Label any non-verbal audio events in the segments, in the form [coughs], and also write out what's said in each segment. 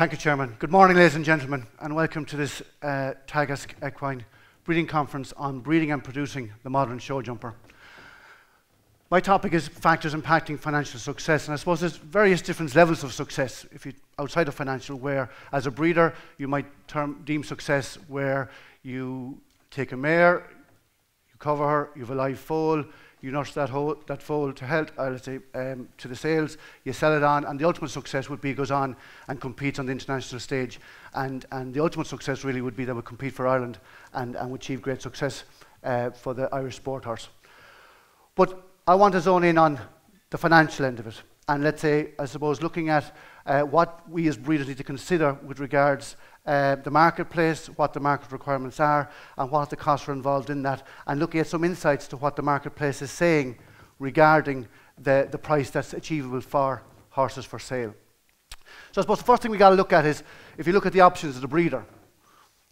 Thank you, Chairman. Good morning, ladies and gentlemen, and welcome to this uh, Teagasc Equine Breeding Conference on breeding and producing the modern show jumper. My topic is factors impacting financial success, and I suppose there's various different levels of success. If you outside of financial, where as a breeder you might term, deem success where you take a mare, you cover her, you have a live foal, you nurse that, whole, that foal to health, or let's say um, to the sales, you sell it on, and the ultimate success would be goes on and competes on the international stage. And, and the ultimate success really would be that would compete for Ireland and, and achieve great success uh, for the Irish sport horse. But I want to zone in on the financial end of it. And let's say, I suppose, looking at uh, what we as breeders need to consider with regards uh, the marketplace, what the market requirements are, and what the costs are involved in that, and looking at some insights to what the marketplace is saying regarding the, the price that's achievable for horses for sale. So I suppose the first thing we got to look at is if you look at the options of the breeder,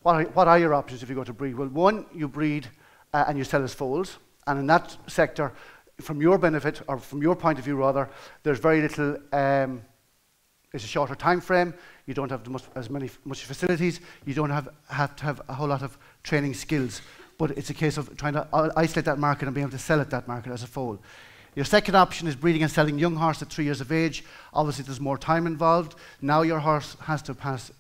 what are, what are your options if you go to breed? Well, one, you breed uh, and you sell as foals, and in that sector, from your benefit or from your point of view rather, there's very little. Um, it's a shorter time frame. You don't have much, as many much facilities. You don't have, have to have a whole lot of training skills. But it's a case of trying to isolate that market and being able to sell at that market as a foal. Your second option is breeding and selling young horse at three years of age. Obviously, there's more time involved. Now your horse has to pass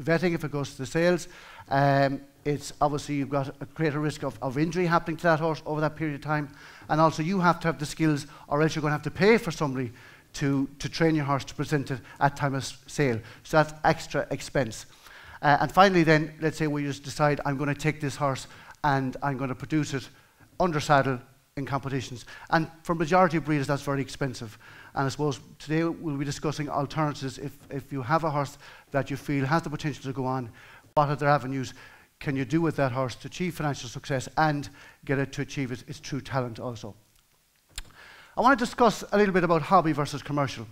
vetting if it goes to the sales. Um, it's obviously you've got a greater risk of, of injury happening to that horse over that period of time. And also you have to have the skills or else you're going to have to pay for somebody to, to train your horse to present it at time of sale. So that's extra expense. Uh, and finally, then, let's say we just decide I'm going to take this horse and I'm going to produce it under saddle in competitions. And for majority of breeders, that's very expensive. And I suppose today we'll be discussing alternatives. If, if you have a horse that you feel has the potential to go on, what other avenues can you do with that horse to achieve financial success and get it to achieve its, its true talent also? I want to discuss a little bit about hobby versus commercial.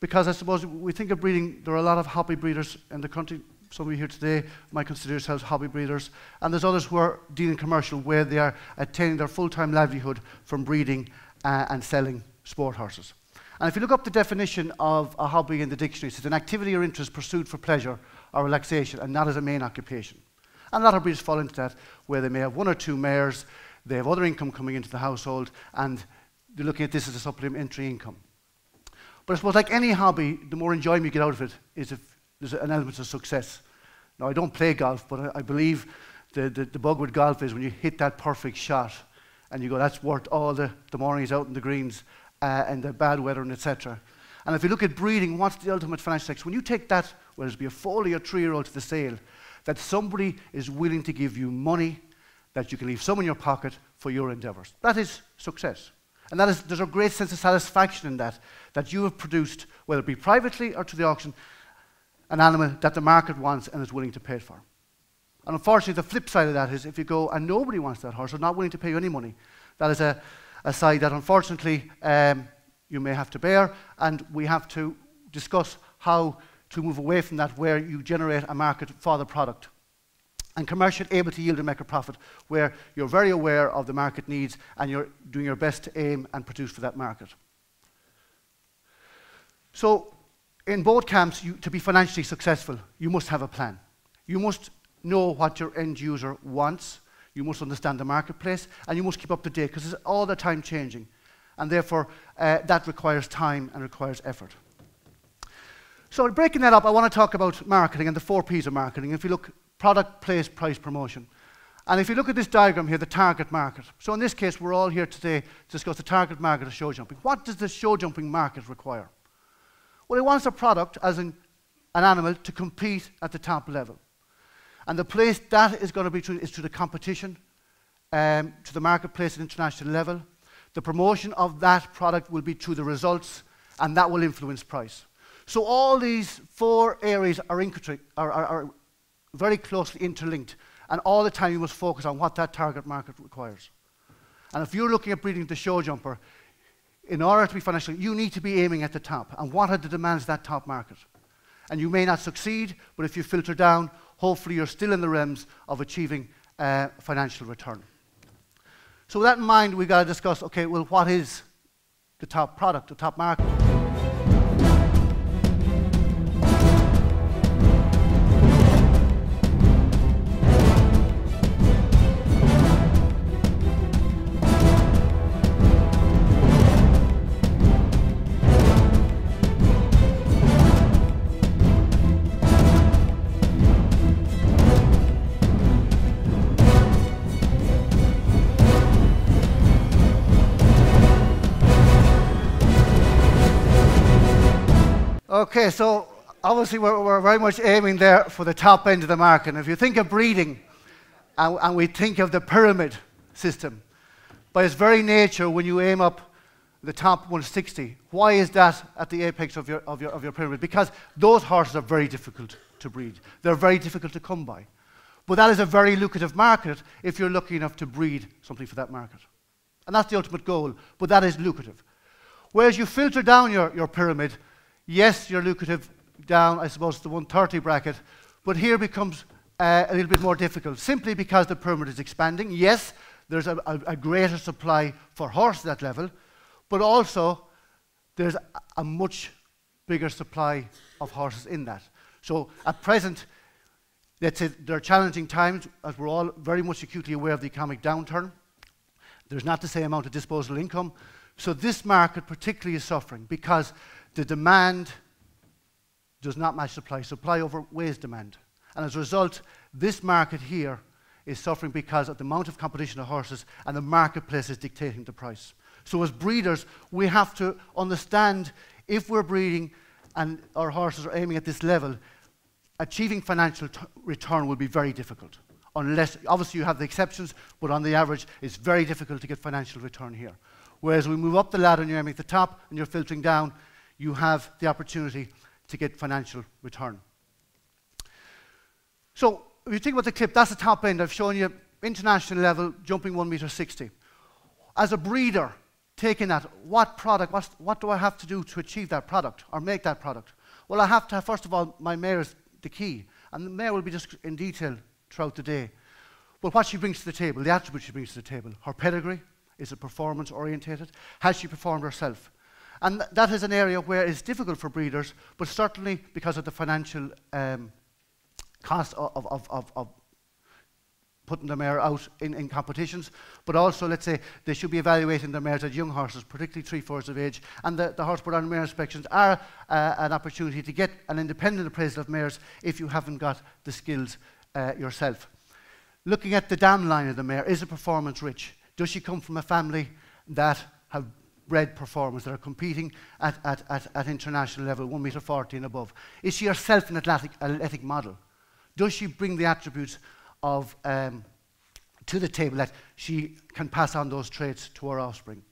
Because I suppose we think of breeding, there are a lot of hobby breeders in the country. Some of you here today might consider yourselves hobby breeders. And there's others who are dealing commercial where they are attaining their full time livelihood from breeding uh, and selling sport horses. And if you look up the definition of a hobby in the dictionary, it's an activity or interest pursued for pleasure or relaxation and not as a main occupation. And a lot of breeders fall into that where they may have one or two mares, they have other income coming into the household, and they're looking at this as a supplementary income. But I suppose, like any hobby, the more enjoyment you get out of it is if there's an element of success. Now, I don't play golf, but I, I believe the, the, the, bug with golf is when you hit that perfect shot and you go, that's worth all the, the mornings out in the greens uh, and the bad weather and etc. And if you look at breeding, what's the ultimate financial success? When you take that, whether it be a foal or a three-year-old to the sale, that somebody is willing to give you money that you can leave some in your pocket for your endeavours. That is success. And that is, there's a great sense of satisfaction in that, that you have produced, whether it be privately or to the auction, an animal that the market wants and is willing to pay for. And unfortunately, the flip side of that is if you go and nobody wants that horse or not willing to pay you any money, that is a, a side that unfortunately um, you may have to bear, and we have to discuss how to move away from that where you generate a market for the product and commercial able to yield and make a profit where you're very aware of the market needs and you're doing your best to aim and produce for that market. So in both camps, you, to be financially successful, you must have a plan. You must know what your end user wants. You must understand the marketplace and you must keep up to date because it's all the time changing. And therefore, uh, that requires time and requires effort. So breaking that up, I want to talk about marketing and the four P's of marketing. If you look product, place, price, promotion. And if you look at this diagram here, the target market. So in this case, we're all here today to discuss the target market of show jumping. What does the show jumping market require? Well, it wants a product, as in an animal, to compete at the top level. And the place that is going to be through is through the competition, um, to the marketplace at international level. The promotion of that product will be through the results, and that will influence price. So all these four areas are, are, are, are very closely interlinked. And all the time you must focus on what that target market requires. And if you're looking at breeding the show jumper, in order to be financial, you need to be aiming at the top. And what are the demands of that top market? And you may not succeed, but if you filter down, hopefully you're still in the realms of achieving uh, financial return. So with that in mind, we've got to discuss, okay, well, what is the top product, the top market? Okay, so obviously we're, we're, very much aiming there for the top end of the market. And if you think of breeding, and, and we think of the pyramid system, by its very nature, when you aim up the top 160, why is that at the apex of your, of your, of your pyramid? Because those horses are very difficult to breed. They're very difficult to come by. But that is a very lucrative market if you're lucky enough to breed something for that market. And that's the ultimate goal, but that is lucrative. Whereas you filter down your, your pyramid, yes, you're lucrative down, I suppose, to the 130 bracket, but here becomes uh, a little bit more difficult simply because the pyramid is expanding. Yes, there's a, a, a greater supply for horses at that level, but also there's a, a much bigger supply of horses in that. So at present, let's say there are challenging times, as we're all very much acutely aware of the economic downturn. There's not the same amount of disposable income. So this market particularly is suffering because the demand does not match supply. Supply outweighs demand. And as a result, this market here is suffering because of the amount of competition of horses and the marketplace is dictating the price. So as breeders, we have to understand if we're breeding and our horses are aiming at this level, achieving financial return will be very difficult. Unless, obviously, you have the exceptions, but on the average, it's very difficult to get financial return here. Whereas we move up the ladder and you're aiming at the top and you're filtering down, you have the opportunity to get financial return. So, if you think about the clip, that's the top end. I've shown you international level, jumping 1 meter 60. As a breeder, taking that, what product, what do I have to do to achieve that product or make that product? Well, I have to have, first of all, my mare is the key. And the mare will be just in detail throughout the day. But what she brings to the table, the attributes she brings to the table, her pedigree, is it performance orientated? Has she performed herself? And th that is an area where it's difficult for breeders, but certainly because of the financial um, cost of, of, of, of putting the mare out in, in competitions, but also, let's say, they should be evaluating their mares at young horses, particularly three-fourths of age, and the, the horse put on mare inspections are uh, an opportunity to get an independent appraisal of mares if you haven't got the skills uh, yourself. Looking at the dam line of the mare, is it performance rich? Does she come from a family that have bred performers that are competing at, at, at, at international level, 1 metre 40 and above? Is she herself an athletic, athletic model? Does she bring the attributes of, um, to the table that she can pass on those traits to her offspring.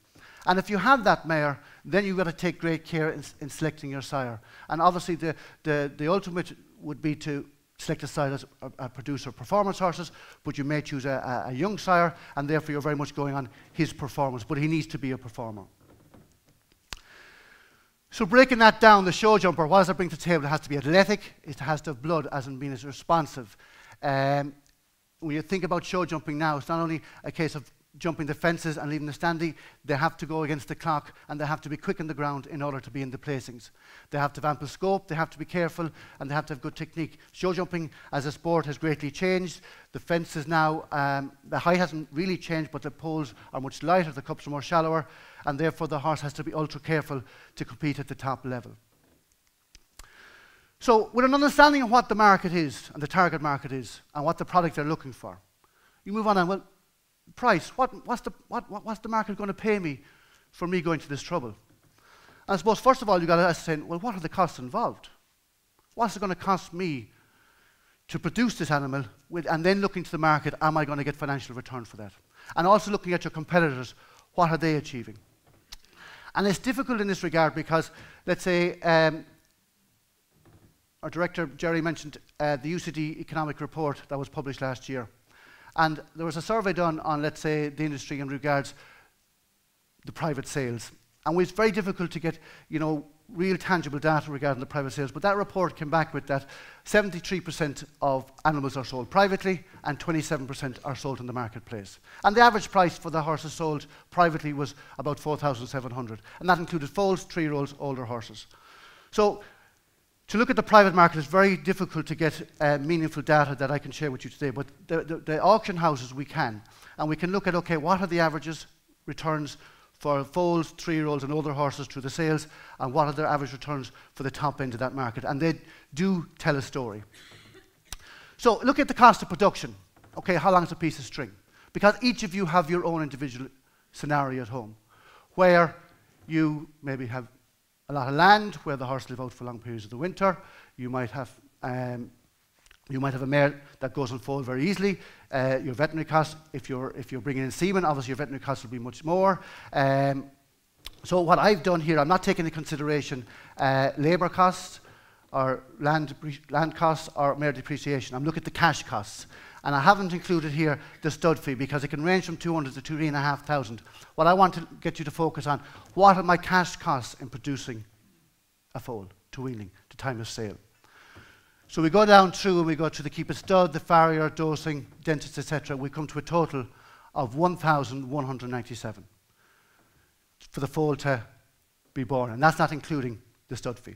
And if you have that mare, then you've got to take great care in, in selecting your sire. And obviously, the, the, the ultimate would be to select a sire that's a, a producer of performance horses, but you may choose a, a, a young sire, and therefore you're very much going on his performance, but he needs to be a performer. So breaking that down, the show jumper, what does it bring to the table? It has to be athletic, it has to have blood, as in being as responsive. Um, when you think about show jumping now, it's not only a case of jumping the fences and leaving the standing, they have to go against the clock and they have to be quick on the ground in order to be in the placings. They have to have ample scope, they have to be careful, and they have to have good technique. Show jumping as a sport has greatly changed. The fences now, um, the height hasn't really changed, but the poles are much lighter, the cups are more shallower, and therefore the horse has to be ultra careful to compete at the top level. So, with an understanding of what the market is and the target market is and what the product they're looking for, you move on and, well, price. What, what's, the, what, what's the market going to pay me for me going to this trouble? I suppose, first of all, you've got to ask, well, what are the costs involved? What's it going to cost me to produce this animal? With, and then looking to the market, am I going to get financial return for that? And also looking at your competitors, what are they achieving? And it's difficult in this regard because, let's say, um, our director, Gerry, mentioned uh, the UCD economic report that was published last year. And there was a survey done on, let's say, the industry in regards the private sales. And it was very difficult to get, you know, real tangible data regarding the private sales. But that report came back with that 73% of animals are sold privately and 27% are sold in the marketplace. And the average price for the horses sold privately was about 4,700. And that included foals, three-year-olds, older horses. So to look at the private market is very difficult to get uh, meaningful data that I can share with you today, but the, the, the, auction houses we can. And we can look at, okay, what are the averages returns for foals, three-year-olds and older horses through the sales, and what are their average returns for the top end of that market? And they do tell a story. So look at the cost of production. Okay, how long is a piece of string? Because each of you have your own individual scenario at home, where you maybe have a lot of land where the horse live out for long periods of the winter. You might have um, you might have a mare that goes on foal very easily. Uh, your veterinary costs, if you're, if you're bringing in semen, obviously your veterinary costs will be much more. Um, so what I've done here, I'm not taking into consideration uh, labour costs or land, land costs or mare depreciation. I'm looking at the cash costs. And I haven't included here the stud fee because it can range from 200 to 3,500. What I want to get you to focus on, what are my cash costs in producing a foal to weaning, to time of sale? So we go down through and we go to the keep stud, the farrier, dosing, dentist, etc. We come to a total of 1,197 for the foal to be born. And that's not including the stud fee.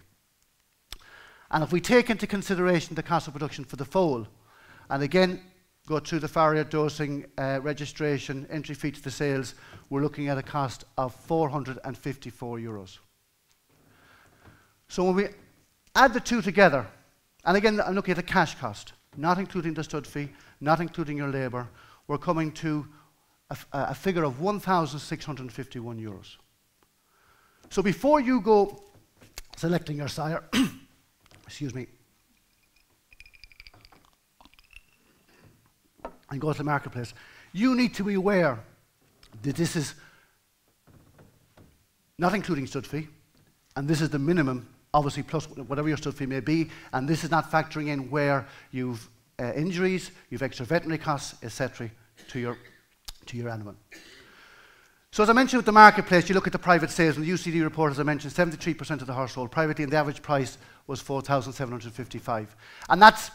And if we take into consideration the cost of production for the foal, and again, go through the farrier dosing, uh, registration, entry fee to the sales, we're looking at a cost of 454 euros. So when we add the two together, and again, I'm looking at the cash cost, not including the stud fee, not including your labour. We're coming to a, a figure of 1,651 euros. So before you go selecting your sire, [coughs] excuse me, and go to the marketplace, you need to be aware that this is not including stud fee, and this is the minimum obviously plus whatever your stud fee may be, and this is not factoring in where you've uh, injuries, you've extra veterinary costs, etc., to your, to your animal. So as I mentioned with the marketplace, you look at the private sales, and the UCD report, as I mentioned, 73% of the horse sold privately, and the average price was 4,755. And that's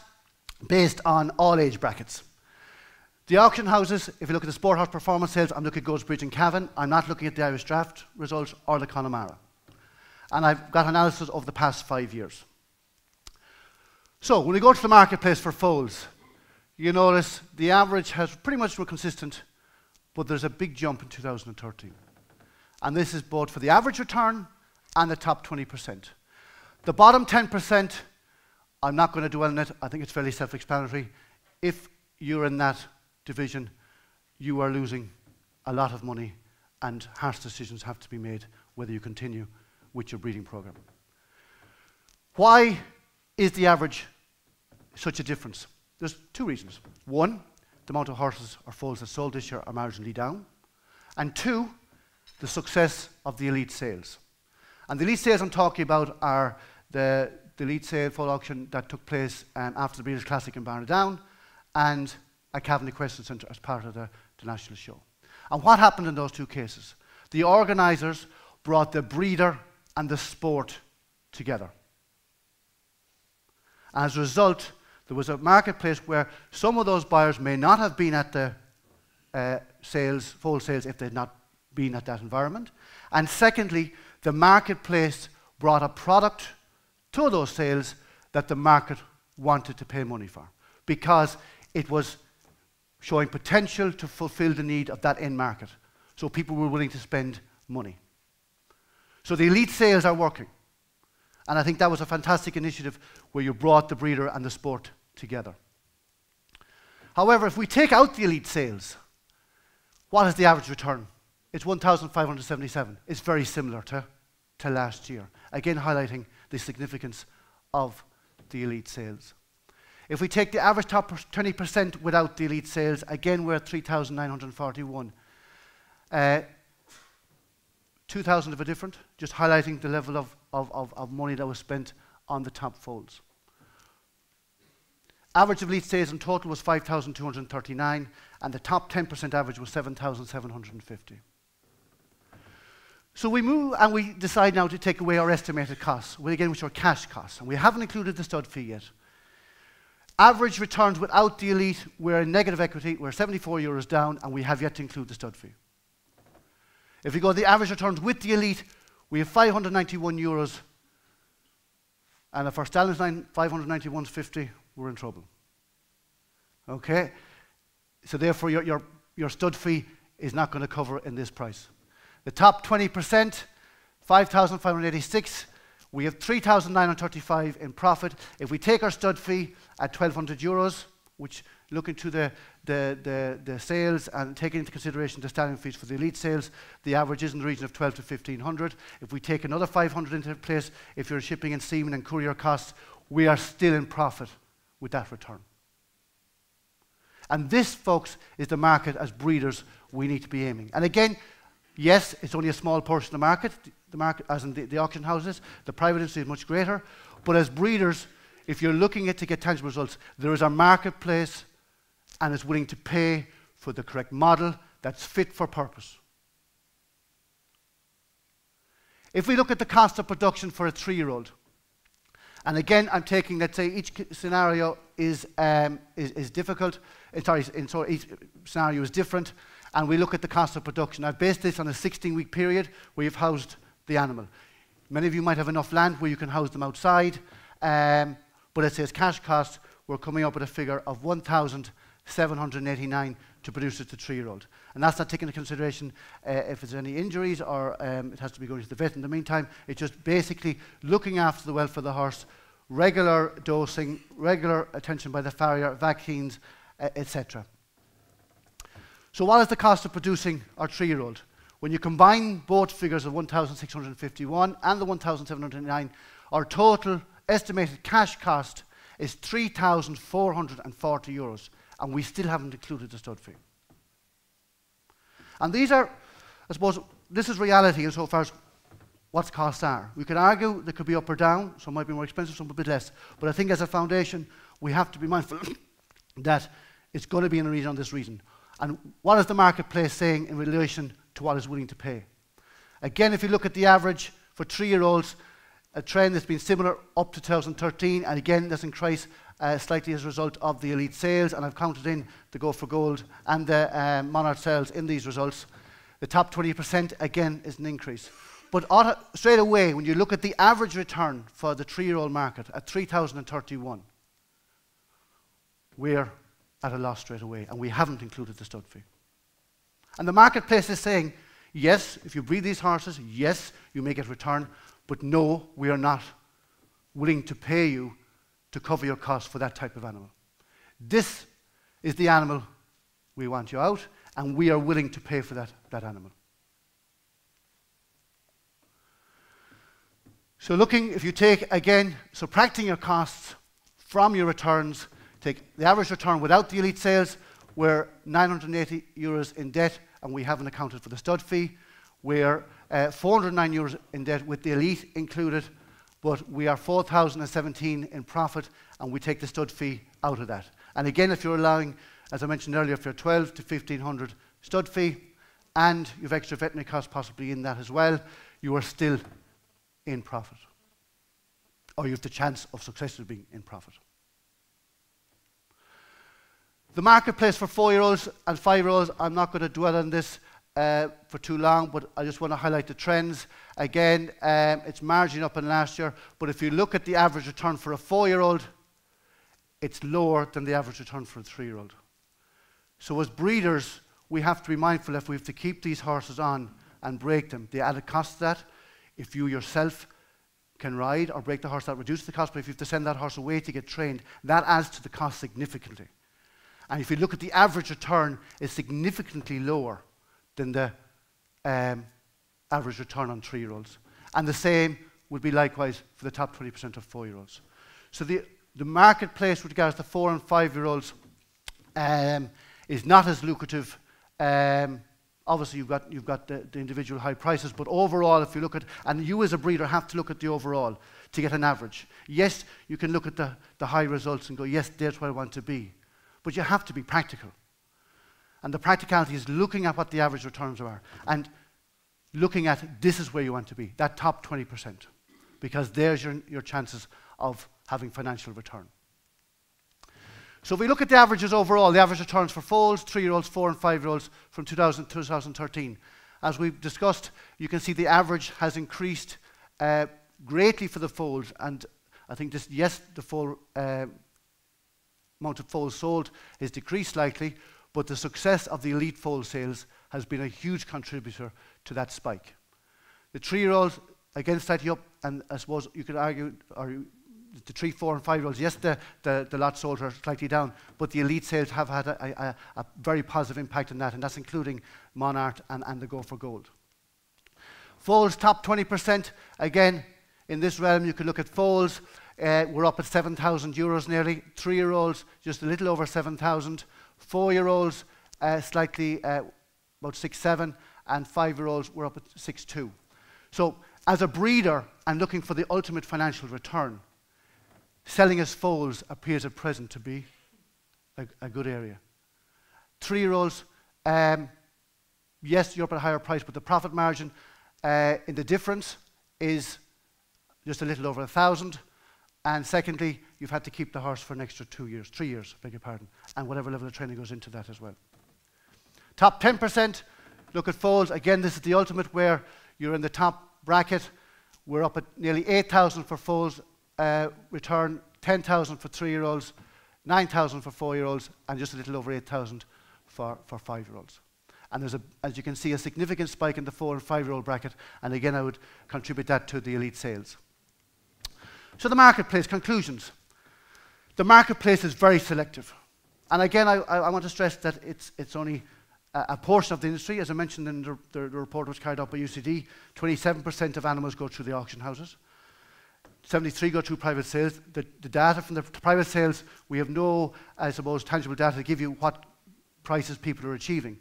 based on all age brackets. The auction houses, if you look at the sport horse performance sales, I'm looking at Goresbridge and Cavan. I'm not looking at the Irish Draught results or the Connemara and I've got analysis of the past five years. So when we go to the marketplace for foals, you notice the average has pretty much been consistent, but there's a big jump in 2013. And this is both for the average return and the top 20%. The bottom 10%, I'm not going to dwell on it. I think it's fairly self-explanatory. If you're in that division, you are losing a lot of money and harsh decisions have to be made whether you continue with your breeding program. Why is the average such a difference? There's two reasons. One, the amount of horses or foals that sold this year are marginally down. And two, the success of the elite sales. And the elite sales I'm talking about are the, the elite sale foal auction that took place um, after the Breeders' Classic in Barnadown and at Cavan Equestrian Centre as part of the, the national show. And what happened in those two cases? The organisers brought the breeder and the sport together. As a result, there was a marketplace where some of those buyers may not have been at the uh, sales, full sales, if they'd not been at that environment. And secondly, the marketplace brought a product to those sales that the market wanted to pay money for because it was showing potential to fulfill the need of that end market. So people were willing to spend money. So the elite sales are working. And I think that was a fantastic initiative where you brought the breeder and the sport together. However, if we take out the elite sales, what is the average return? It's 1,577. It's very similar to, to last year. Again, highlighting the significance of the elite sales. If we take the average top 20% without the elite sales, again, we're at 3,941. Uh, 2,000 of a different, just highlighting the level of, of, of, of money that was spent on the top folds. Average of lead sales in total was 5,239, and the top 10% average was 7,750. So we move and we decide now to take away our estimated costs, again, which are cash costs, and we haven't included the stud fee yet. Average returns without the elite, we're in negative equity, we're 74 euros down, and we have yet to include the stud fee. If you go the average returns with the elite, we have 591 euros. And if our stallions line 591.50, we're in trouble. Okay? So therefore, your, your, your stud fee is not going to cover in this price. The top 20%, 5,586. We have 3,935 in profit. If we take our stud fee at 1,200 euros, which look into the, the, the, the sales and taking into consideration the stallion fees for the elite sales, the average is in the region of 12 to 1500. If we take another 500 into place, if you're shipping and semen and courier costs, we are still in profit with that return. And this, folks, is the market as breeders we need to be aiming. And again, yes, it's only a small portion of the market, the market as in the, the auction houses. The private industry is much greater. But as breeders, if you're looking at to get tangible results, there is a marketplace and is willing to pay for the correct model that's fit for purpose. If we look at the cost of production for a three-year-old, and again, I'm taking, let's say, each scenario is, um, is, is, difficult. Uh, sorry, so each scenario is different. And we look at the cost of production. I've based this on a 16 week period where you've housed the animal. Many of you might have enough land where you can house them outside. Um, but it says cash cost, we're coming up with a figure of 1,789 to produce it to three-year-old. And that's not taking into consideration uh, if there's any injuries or um, it has to be going to the vet in the meantime. It's just basically looking after the welfare of the horse, regular dosing, regular attention by the farrier, vaccines, uh, etc. So what is the cost of producing our three-year-old? When you combine both figures of 1,651 and the 1,709, our total estimated cash cost is 3,440 euros, and we still haven't included the stud fee. And these are, I suppose, this is reality insofar as what costs are. We could argue they could be up or down, some might be more expensive, some a bit less. But I think as a foundation, we have to be mindful [coughs] that it's going to be in a region on this reason. And what is the marketplace saying in relation to what is willing to pay? Again, if you look at the average for three-year-olds, a trend that's been similar up to 2013, and again, that's increased uh, slightly as a result of the elite sales, and I've counted in the Go for Gold and the um, Monart sales in these results. The top 20% again is an increase. But auto, straight away, when you look at the average return for the three-year-old market at 3,031, we're at a loss straight away, and we haven't included the stud fee. And the marketplace is saying, yes, if you breed these horses, yes, you may get return, but no, we are not willing to pay you to cover your costs for that type of animal. This is the animal we want you out, and we are willing to pay for that, that animal. So, looking, if you take again, subtracting your costs from your returns, take the average return without the elite sales, we're 980 euros in debt, and we haven't accounted for the stud fee. We're uh, 409 euros in debt with the elite included, but we are 4,017 in profit, and we take the stud fee out of that. And again, if you're allowing, as I mentioned earlier, if you're 12 to 1,500 stud fee, and you've extra veterinary costs possibly in that as well, you are still in profit. Or you have the chance of successfully being in profit. The marketplace for four-year-olds and five-year-olds, I'm not going to dwell on this uh, for too long, but I just want to highlight the trends. Again, um, it's marginally up in last year, but if you look at the average return for a four-year-old, it's lower than the average return for a three-year-old. So as breeders, we have to be mindful if we have to keep these horses on and break them. The added cost of that, if you yourself can ride or break the horse, that reduces the cost, but if you have to send that horse away to get trained, that adds to the cost significantly. And if you look at the average return, it's significantly lower than the um, average return on three year olds. And the same would be likewise for the top 20% of four year olds. So the, the marketplace with regards to four and five year olds um, is not as lucrative. Um, obviously, you've got, you've got the, the, individual high prices, but overall, if you look at, and you as a breeder have to look at the overall to get an average. Yes, you can look at the, the high results and go, yes, that's where I want to be. But you have to be practical. And the practicality is looking at what the average returns are and looking at this is where you want to be, that top 20%, because there's your, your chances of having financial return. So if we look at the averages overall, the average returns for foals, three-year-olds, four and five-year-olds from 2000 to 2013, as we've discussed, you can see the average has increased uh, greatly for the foals, and I think this, yes, the full uh, amount of foals sold has decreased slightly, but the success of the elite foal sales has been a huge contributor to that spike. The three-year-old, again, slightly up, and I suppose you could argue, or the three, four, and five year olds, yes, the, the, the lot sold are slightly down, but the elite sales have had a, a, a very positive impact on that, and that's including Monart and, and the Go for Gold. Foals top 20%. Again, in this realm, you can look at Foals. Uh, we're up at 7,000 euros nearly. Three year olds, just a little over 7,000. Four year olds, uh, slightly uh, about 6 7. And five year olds, we're up at 6 2. So, as a breeder and looking for the ultimate financial return, selling as foals appears at present to be a, a good area. Three year olds, um, yes, you're up at a higher price, but the profit margin uh, in the difference is just a little over a thousand. And secondly, you've had to keep the horse for an extra two years, three years, beg your pardon, and whatever level of training goes into that as well. Top 10%, look at foals. Again, this is the ultimate where you're in the top bracket. We're up at nearly 8,000 for foals uh, return, 10,000 for three year olds, 9,000 for four year olds, and just a little over 8,000 for, for five year olds. And there's, a, as you can see, a significant spike in the four and five year old bracket. And again, I would contribute that to the elite sales. So, the marketplace conclusions. The marketplace is very selective. And again, I, I want to stress that it's, it's only a, portion of the industry. As I mentioned in the, the, the report which carried out by UCD, 27% of animals go through the auction houses. 73 go through private sales. The, the, data from the private sales, we have no, I suppose, tangible data to give you what prices people are achieving.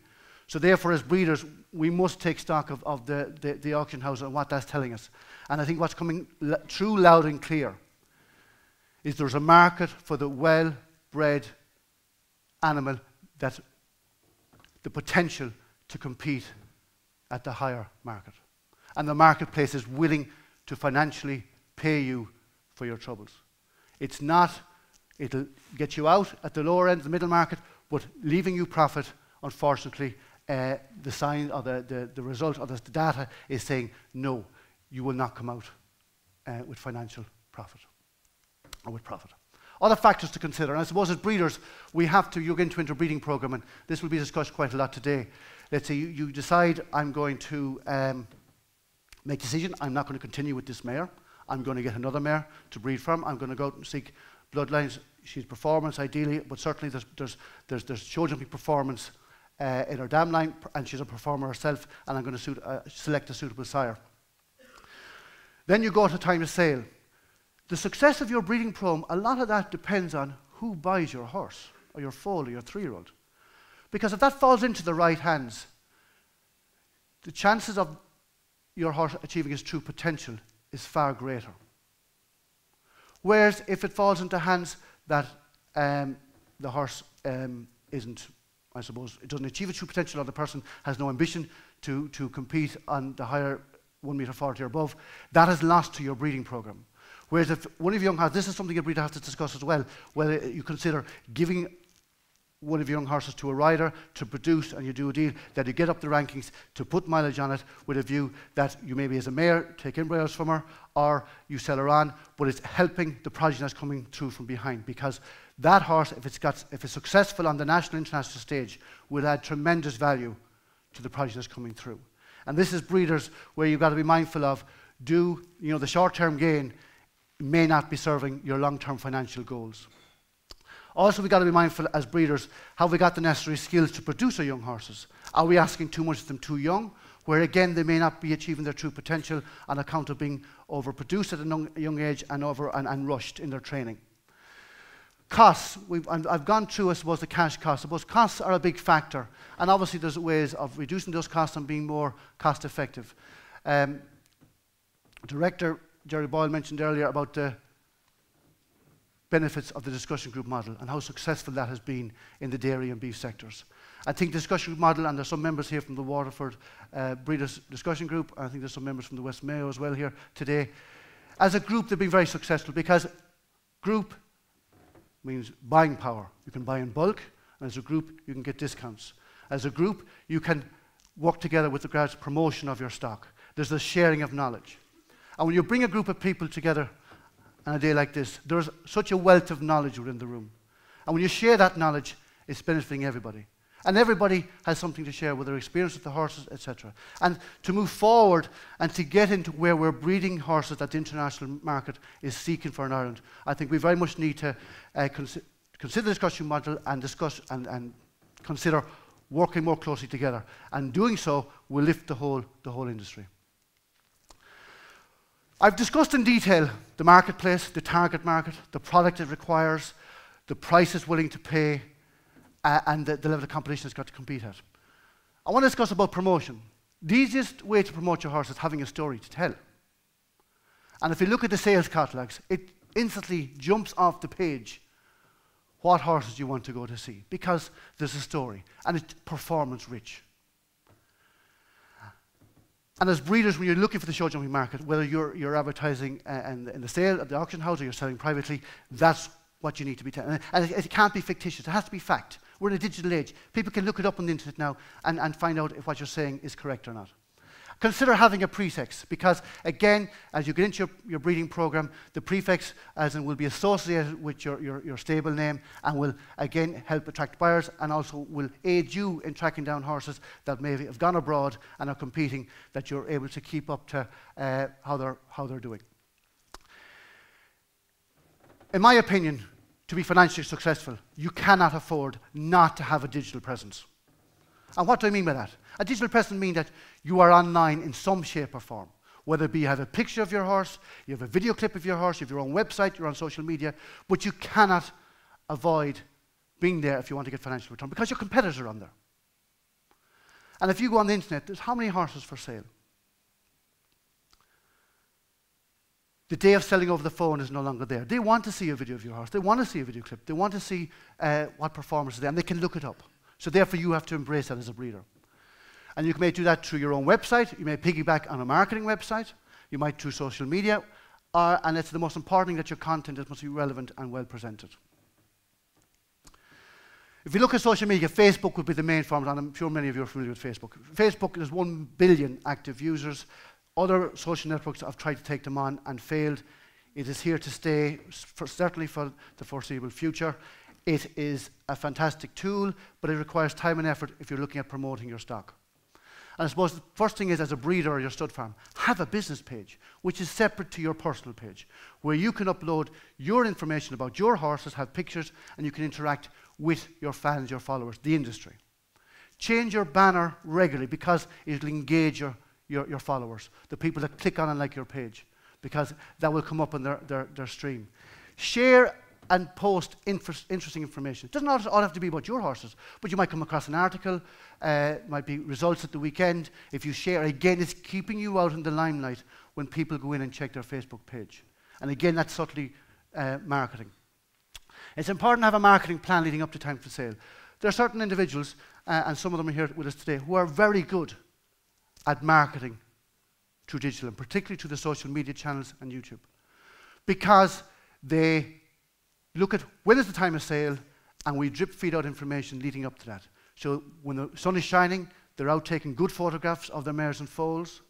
So therefore, as breeders, we must take stock of, of the, the, the, auction house and what that's telling us. And I think what's coming true loud and clear is there's a market for the well-bred animal that's the potential to compete at the higher market. And the marketplace is willing to financially pay you for your troubles. It's not, it'll get you out at the lower end of the middle market, but leaving you profit, unfortunately, uh, the sign or the, the, the result or the data is saying, no, you will not come out uh, with financial profit or with profit. Other factors to consider, and I suppose as breeders, we have to, you get into interbreeding program, and this will be discussed quite a lot today. Let's say you, you decide, I'm going to um, make a decision, I'm not going to continue with this mare, I'm going to get another mare to breed from, I'm going to go out and seek bloodlines, she's performance ideally, but certainly there's, there's, there's, there's show jumping performance uh, in her dam line, and she's a performer herself, and I'm going to uh, select a suitable sire. Then you go to time of sale. The success of your breeding program, a lot of that depends on who buys your horse, or your foal, or your three year old. Because if that falls into the right hands, the chances of your horse achieving its true potential is far greater. Whereas if it falls into hands that um, the horse um, isn't, I suppose, it doesn't achieve its true potential, or the person has no ambition to, to compete on the higher 1 metre 40 or above, that is lost to your breeding program. Whereas if one of your young horses, this is something a breeder has to discuss as well, whether you consider giving one of your young horses to a rider to produce and you do a deal that you get up the rankings to put mileage on it with a view that you maybe as a mare take embryos from her or you sell her on, but it's helping the progeny that's coming through from behind because that horse, if it's, got, if it's successful on the national international stage, will add tremendous value to the progeny that's coming through. And this is breeders where you've got to be mindful of do, you know, the short-term gain may not be serving your long-term financial goals. Also, we've got to be mindful as breeders, have we got the necessary skills to produce our young horses? Are we asking too much of them too young? Where again, they may not be achieving their true potential on account of being overproduced at a young age and, over, and, and rushed in their training. Costs, I've gone through, I suppose, the cash costs. I suppose costs are a big factor. And obviously, there's ways of reducing those costs and being more cost effective. Um, Director Gerry Boyle mentioned earlier about the benefits of the discussion group model and how successful that has been in the dairy and beef sectors. I think discussion group model, and there's some members here from the Waterford uh, Breeders Discussion Group, I think there's some members from the West Mayo as well here today. As a group, they've been very successful because group means buying power. You can buy in bulk, and as a group, you can get discounts. As a group, you can work together with regards to promotion of your stock. There's the sharing of knowledge. And when you bring a group of people together on a day like this, there's such a wealth of knowledge within the room. And when you share that knowledge, it's benefiting everybody. And everybody has something to share with their experience with the horses, etc. And to move forward and to get into where we're breeding horses that the international market is seeking for in Ireland, I think we very much need to uh, consi consider the discussion model and discuss and, and consider working more closely together. And doing so will lift the whole, the whole industry. I've discussed in detail the marketplace, the target market, the product it requires, the price it's willing to pay, uh, and the, the, level of competition it's got to compete at. I want to discuss about promotion. The easiest way to promote your horse is having a story to tell. And if you look at the sales catalogues, it instantly jumps off the page what horses you want to go to see because there's a story and it's performance rich. And as breeders, when you're looking for the show jumping market, whether you're, you're advertising uh, in, in, the sale at the auction house or you're selling privately, that's what you need to be telling. And it, it, can't be fictitious, it has to be fact. We're in a digital age. People can look it up on the internet now and, and find out if what you're saying is correct or not. Consider having a prefix because, again, as you get into your, your breeding program, the prefix as in will be associated with your, your, your, stable name and will, again, help attract buyers and also will aid you in tracking down horses that maybe have gone abroad and are competing that you're able to keep up to uh, how, they're, how they're doing. In my opinion, to be financially successful, you cannot afford not to have a digital presence. And what do I mean by that? A digital presence means that you are online in some shape or form. Whether it be you have a picture of your horse, you have a video clip of your horse, you have your own website, you're on social media, but you cannot avoid being there if you want to get financial return because your competitors are on there. And if you go on the internet, there's how many horses for sale? The day of selling over the phone is no longer there. They want to see a video of your horse. They want to see a video clip. They want to see uh, what performance is there, and they can look it up. So therefore, you have to embrace that as a breeder. And you may do that through your own website. You may piggyback on a marketing website. You might through social media. Uh, and it's the most important thing that your content must be relevant and well presented. If you look at social media, Facebook would be the main format, and I'm sure many of you are familiar with Facebook. Facebook has 1 billion active users. Other social networks have tried to take them on and failed. It is here to stay, for, certainly for the foreseeable future. It is a fantastic tool, but it requires time and effort if you're looking at promoting your stock. And I suppose the first thing is, as a breeder or your stud farm, have a business page, which is separate to your personal page, where you can upload your information about your horses, have pictures, and you can interact with your fans, your followers, the industry. Change your banner regularly because it'll engage your, your, your followers, the people that click on and like your page, because that will come up on their, their, their stream. Share and post interesting information. It doesn't all have to be about your horses, but you might come across an article, uh, might be results at the weekend. If you share, again, it's keeping you out in the limelight when people go in and check their Facebook page. And again, that's subtly uh, marketing. It's important to have a marketing plan leading up to time for sale. There are certain individuals, uh, and some of them are here with us today, who are very good at marketing through digital, and particularly through the social media channels and YouTube, because they look at when is the time of sale, and we drip feed out information leading up to that. So when the sun is shining, they're out taking good photographs of their mares and foals.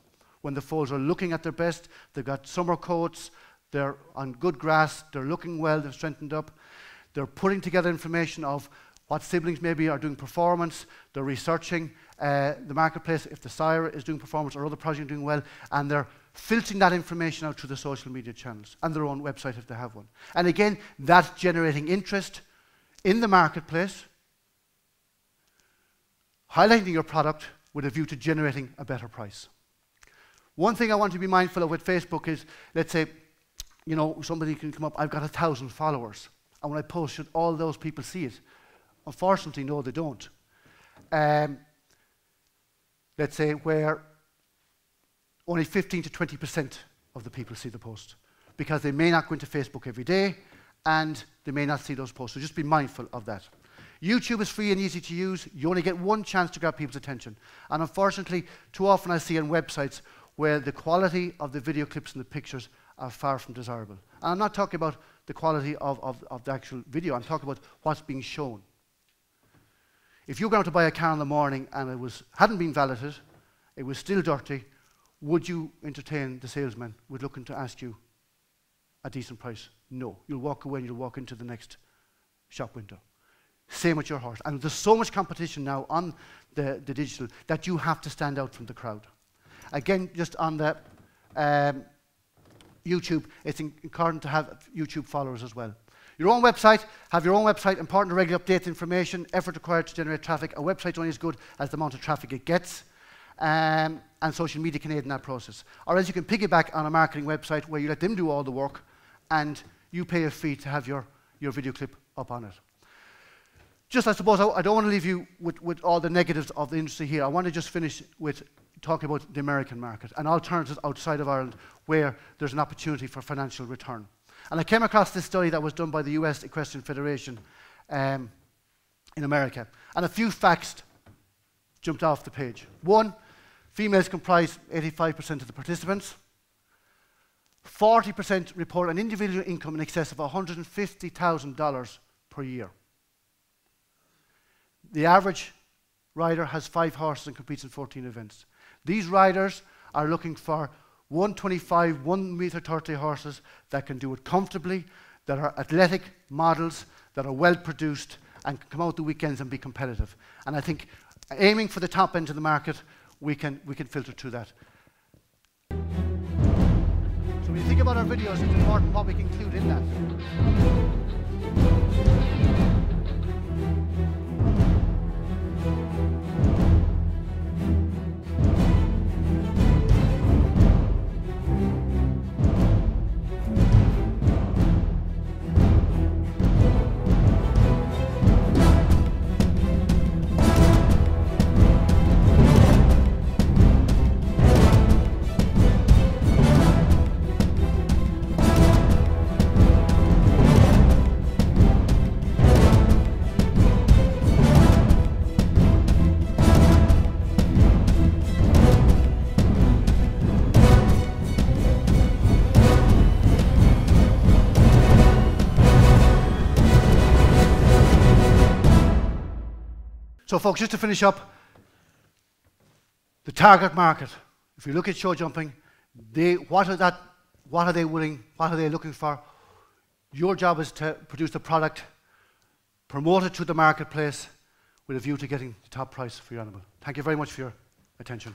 When the foals are looking at their best, they've got summer coats, they're on good grass, they're looking well, they're strengthened up. They're putting together information of what siblings maybe are doing performance, they're researching uh, the marketplace if the sire is doing performance or other projects doing well, and they're filtering that information out through the social media channels and their own website if they have one. And again, that's generating interest in the marketplace, highlighting your product with a view to generating a better price. One thing I want to be mindful of with Facebook is, let's say, you know, somebody can come up, I've got a thousand followers, and when I post, should all those people see it? Unfortunately, no, they don't. Um, let's say where only 15 to 20% of the people see the post because they may not go into Facebook every day and they may not see those posts. So just be mindful of that. YouTube is free and easy to use. You only get one chance to grab people's attention. And unfortunately, too often I see on websites where the quality of the video clips and the pictures are far from desirable. And I'm not talking about the quality of, of, of the actual video, I'm talking about what's being shown. If you were going to buy a car in the morning and it was, hadn't been valeted, it was still dirty, would you entertain the salesman with looking to ask you a decent price? No. You'll walk away and you'll walk into the next shop window. Same with your horse. And there's so much competition now on the, the digital that you have to stand out from the crowd. Again, just on the um, YouTube, it's important to have YouTube followers as well. Your own website, have your own website, important to regularly update information, effort required to generate traffic. A website only as good as the amount of traffic it gets. Um, and social media can aid in that process. Or else you can piggyback on a marketing website where you let them do all the work and you pay a fee to have your, your video clip up on it. Just, I suppose, I, I don't want to leave you with, with all the negatives of the industry here. I want to just finish with talking about the American market and alternatives outside of Ireland where there's an opportunity for financial return. And I came across this study that was done by the US Equestrian Federation um, in America. And a few facts jumped off the page. One, females comprise 85% of the participants. 40% report an individual income in excess of $150,000 per year. The average rider has five horses and competes in 14 events. These riders are looking for 125, 1 meter 30 horses that can do it comfortably, that are athletic models, that are well produced, and can come out the weekends and be competitive. And I think aiming for the top end of the market, we can, we can filter through that. So when you think about our videos, it's important what we can include in that. So, folks, just to finish up, the target market. If you look at show jumping, they, what, are that, what are they willing, what are they looking for? Your job is to produce the product, promote it to the marketplace with a view to getting the top price for your animal. Thank you very much for your attention.